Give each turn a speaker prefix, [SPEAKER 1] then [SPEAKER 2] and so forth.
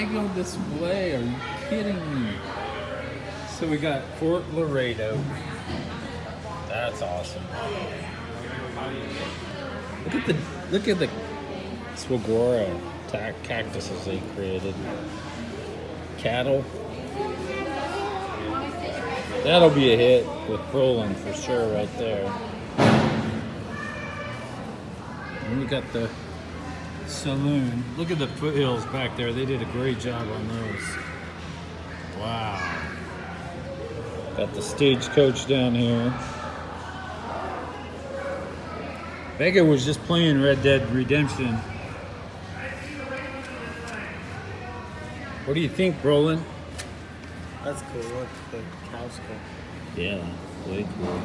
[SPEAKER 1] Lego display. Are you kidding me? So we got Fort Laredo. That's awesome. Look at the look at the saguaro cactuses they created. Cattle. That'll be a hit with Brolin for sure right there. And we got the saloon. Look at the foothills back there. They did a great job on those. Wow. Got the stagecoach down here. Vega was just playing Red Dead Redemption. What do you think, Brolin?
[SPEAKER 2] That's cool. Look, the cow's cool.
[SPEAKER 1] Yeah, way cool.